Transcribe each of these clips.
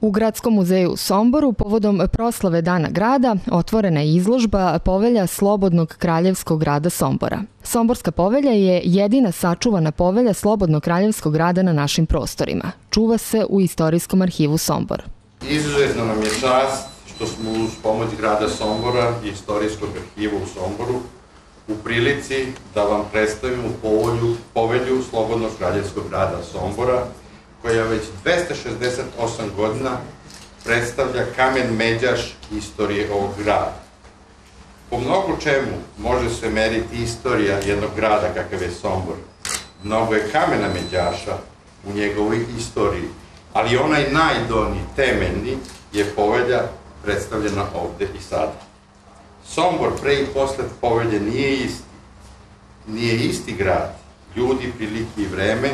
U Gradskom muzeju u Somboru povodom proslave Dana grada otvorena je izložba Povelja Slobodnog kraljevskog grada Sombora. Somborska povelja je jedina sačuvana povelja Slobodnog kraljevskog grada na našim prostorima. Čuva se u Istorijskom arhivu Sombor. Izuzetno nam je čast što smo uz pomoć grada Sombora i Istorijskog arhiva u Somboru u prilici da vam predstavimo povelju, povelju Slobodnog kraljevskog grada Sombora, koja već 268 godina predstavlja kamen međaš istorije ovog grada. Po mnogo čemu može se meriti istorija jednog grada kakav je Sombor. Mnogo je kamena međaša u njegovoj istoriji, ali onaj najdonji, temeljni, je povelja predstavljena ovde i sada. Sombor pre i posle povelje nije isti. Nije isti grad. Ljudi, prilike i vreme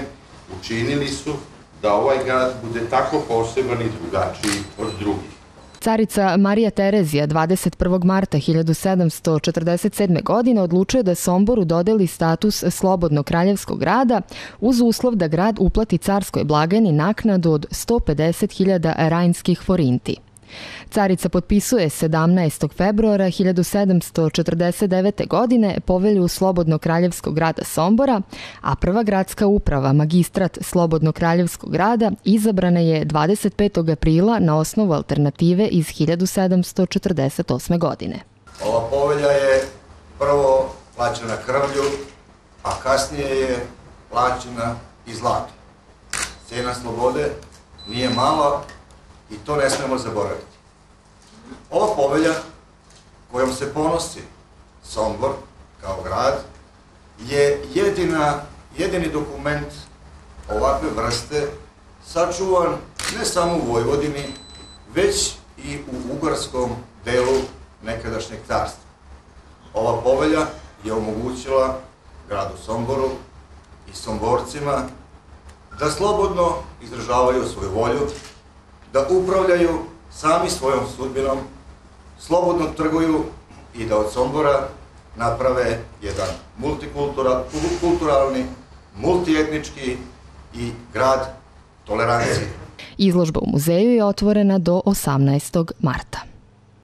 učinili su da ovaj grad bude tako poseban i drugačiji od drugih. Carica Marija Terezija 21. marta 1747. godine odlučuje da Somboru dodeli status slobodnog kraljevskog grada uz uslov da grad uplati carskoj blagajni naknadu od 150.000 rajnskih forinti. Carica potpisuje 17. februara 1749. godine povelju Slobodnog kraljevskog grada Sombora, a prva gradska uprava, magistrat Slobodnog kraljevskog grada, izabrana je 25. aprila na osnovu alternative iz 1748. godine. Ova povelja je prvo plaćena krvlju, a kasnije je plaćena i zlatom. Cena slobode nije mala i to ne smemo zaboraviti. Ova povelja kojom se ponosi Sombor kao grad je jedina, jedini dokument ovakve vrste sačuvan ne samo u Vojvodini, već i u ugarskom delu nekadašnjeg carstva. Ova povelja je omogućila gradu Somboru i Somborcima da slobodno izražavaju svoju volju, da upravljaju sami svojom sudbinom, slobodno trguju i da od Sombora naprave jedan multikulturalni, multietnički i grad tolerancije. Izložba u muzeju je otvorena do 18. marta.